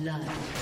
blood.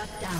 Shut down.